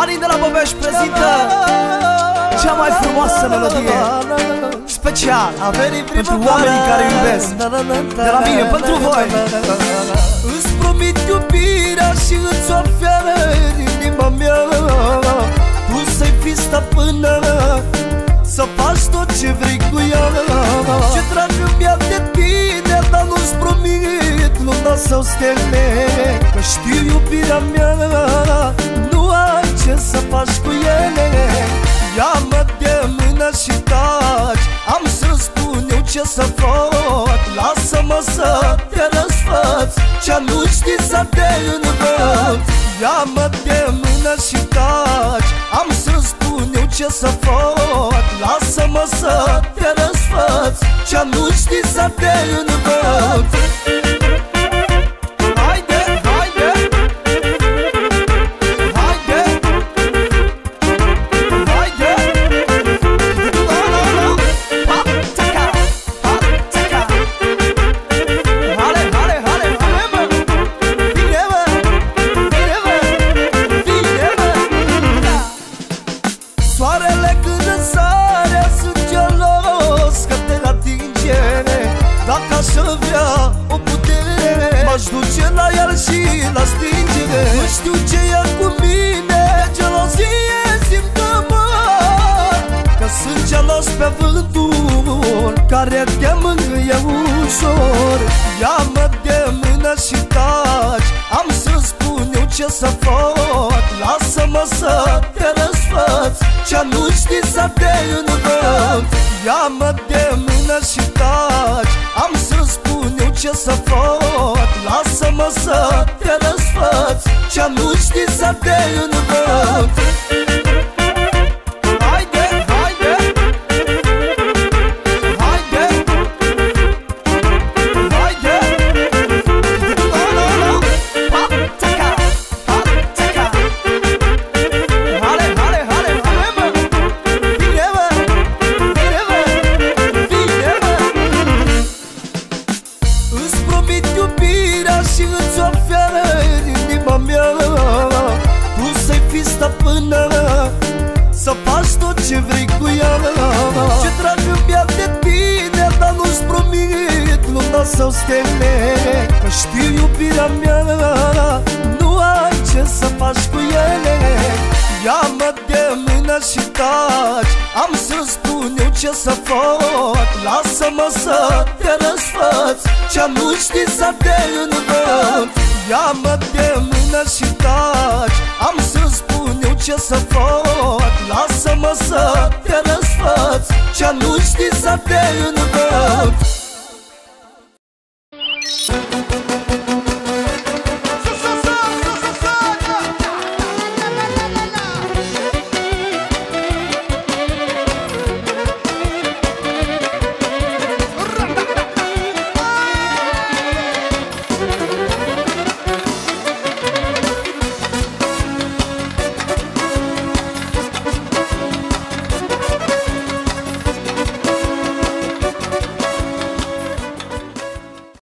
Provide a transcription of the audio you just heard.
Arin de la Băbești prezintă cea mai frumoasă melodie Special pentru oamenii care iubesc. De la mine, pentru voi. Îți promit iubirea și îți oferă inima mea. Tu să-i fii stăpână Să faci tot ce vrei cu ea. Ce drag îmi ia de tine Dar nu-ți promit luna sau stele Că știu iubirea mea ce să fac Lasă-mă să te răsfăț Ce nu știi să te învăț Ia-mă de mână și taci Am să spun eu ce să fac Lasă-mă să te răsfăț Ce nu știi să te învăț Soarele când sare Sunt gelos că te atinge Dacă aș avea o putere M-aș duce la el și la stingere. Nu știu ce e cu mine Gelozie simtă mă Că sunt gelos pe vântul Care te mângâie ușor. Ia-mă de mână și taci Am să spun eu ce să fac Ce nu știi să te învăț. Ia-mă de mână și taci. Am să spun eu ce să fac. Lasă-mă să te răsfăț. Ce nu știi să te învăț stăpână Să faci tot ce vrei cu ea Ce drag îmi ia de tine Dar nu-ți promit luna sau stele Că știu iubirea mea Nu ai ce să faci cu ele. Ia-mă de mână și taci Am să spun eu ce să fac. Lasă-mă să te răsfăț Ce nu știi să te învăț Ia-mă de mână și taci. Am să spun eu ce să fac. Lasă-mă să te răsfăț Ce nu știi să te învăț